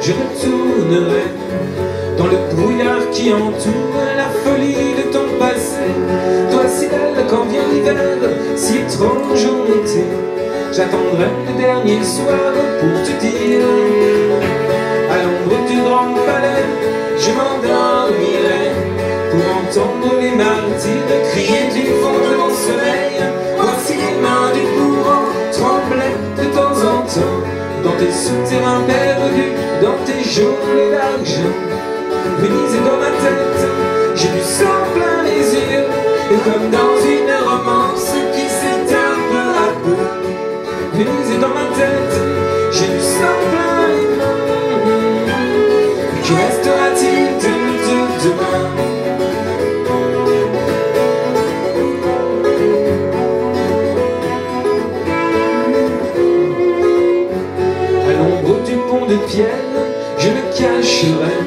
je retournerai dans le brouillard qui entoure la folie de ton passé. Toi si belle quand vient l'hiver, si étrange en été, j'attendrai le dernier soir pour te dire à l'ombre du grand palais, je m'endormirai pour entendre les martyrs crier du fond de mon soleil. Voici les mains du bout. Dans tes dans tes journées d'argent. De Pienne, je me cacherai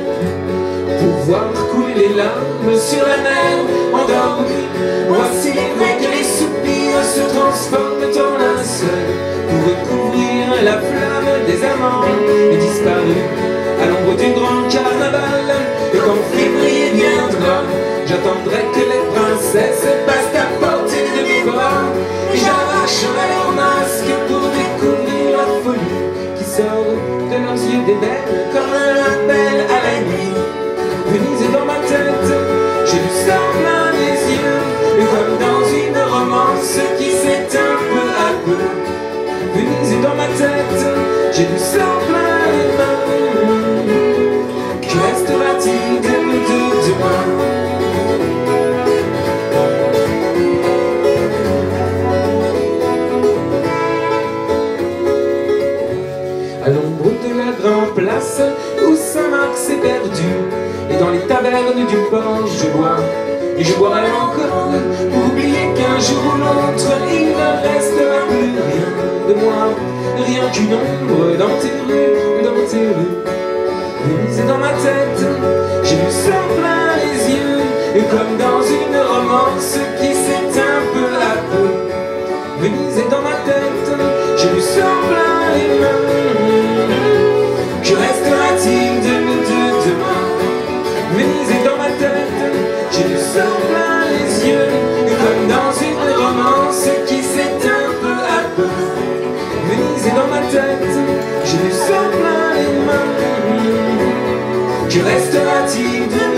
pour voir couler les larmes sur la mer endormie. Voici les vrais que les soupirs se transforment en linceul pour recouvrir la flamme des amants et disparus à l'ombre du grand carnaval. Et quand février viendra, j'attendrai que les princesses de la grande place où Saint-Marc s'est perdu. Et dans les tavernes du port, je bois, et je boirai encore, pour oublier qu'un jour ou l'autre, il ne restera plus rien de moi, rien qu'une ombre dans tes rues, dans tes rues. Venise est dans ma tête, j'ai du sang plein les yeux, et comme dans une romance tête, j'ai du sang plein les mains. Que restera-t-il